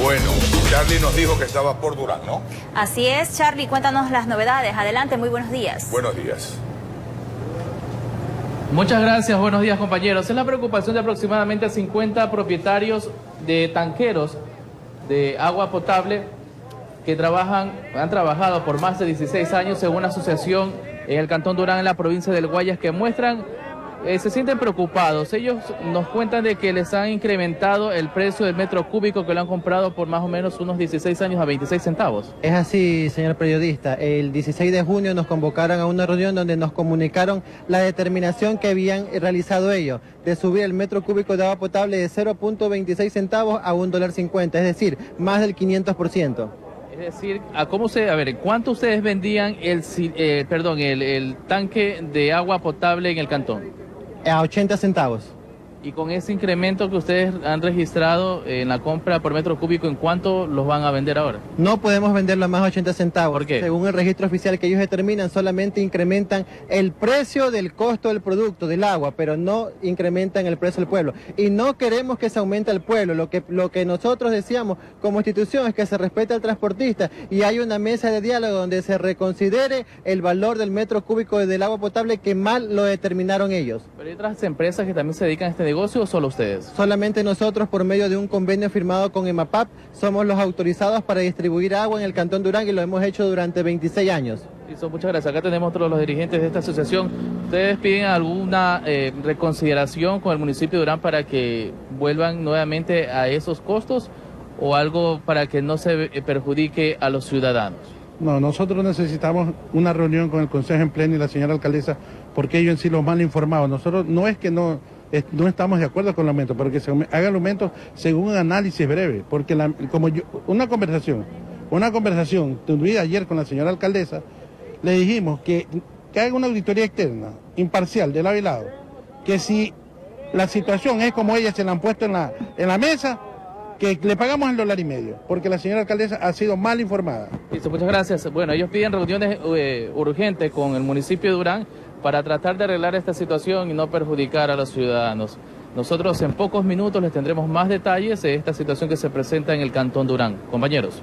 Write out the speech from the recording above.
Bueno, Charlie nos dijo que estaba por Durán, ¿no? Así es, Charlie, cuéntanos las novedades. Adelante, muy buenos días. Buenos días. Muchas gracias, buenos días compañeros. Es la preocupación de aproximadamente 50 propietarios de tanqueros de agua potable que trabajan, han trabajado por más de 16 años en una asociación en el Cantón Durán, en la provincia del Guayas, que muestran eh, se sienten preocupados. Ellos nos cuentan de que les han incrementado el precio del metro cúbico que lo han comprado por más o menos unos 16 años a 26 centavos. Es así, señor periodista. El 16 de junio nos convocaron a una reunión donde nos comunicaron la determinación que habían realizado ellos de subir el metro cúbico de agua potable de 0.26 centavos a 1.50 dólar es decir, más del 500%. Es decir, ¿a cómo se, a ver, cuánto ustedes vendían el, eh, perdón, el tanque de agua potable en el cantón? A 80 centavos. Y con ese incremento que ustedes han registrado en la compra por metro cúbico, ¿en cuánto los van a vender ahora? No podemos venderlo a más 80 centavos. ¿Por qué? Según el registro oficial que ellos determinan, solamente incrementan el precio del costo del producto, del agua, pero no incrementan el precio del pueblo. Y no queremos que se aumente el pueblo. Lo que, lo que nosotros decíamos como institución es que se respete al transportista y hay una mesa de diálogo donde se reconsidere el valor del metro cúbico del agua potable que mal lo determinaron ellos. Pero hay otras empresas que también se dedican a este negocio o solo ustedes? Solamente nosotros, por medio de un convenio firmado con EMAPAP, somos los autorizados para distribuir agua en el Cantón Durán y lo hemos hecho durante 26 años. Listo, muchas gracias. Acá tenemos todos los dirigentes de esta asociación. ¿Ustedes piden alguna eh, reconsideración con el municipio de Durán para que vuelvan nuevamente a esos costos o algo para que no se eh, perjudique a los ciudadanos? No, nosotros necesitamos una reunión con el Consejo en Pleno y la señora alcaldesa porque ellos en sí los mal informados. Nosotros no es que no no estamos de acuerdo con el aumento, pero que se haga el aumento según un análisis breve, porque como una conversación, una conversación tuvida ayer con la señora alcaldesa, le dijimos que, que haga una auditoría externa, imparcial, de lado y lado, que si la situación es como ellas se la han puesto en la, en la mesa, que le pagamos el dólar y medio, porque la señora alcaldesa ha sido mal informada. Listo, muchas gracias. Bueno, ellos piden reuniones eh, urgentes con el municipio de Durán para tratar de arreglar esta situación y no perjudicar a los ciudadanos. Nosotros en pocos minutos les tendremos más detalles de esta situación que se presenta en el Cantón Durán. Compañeros.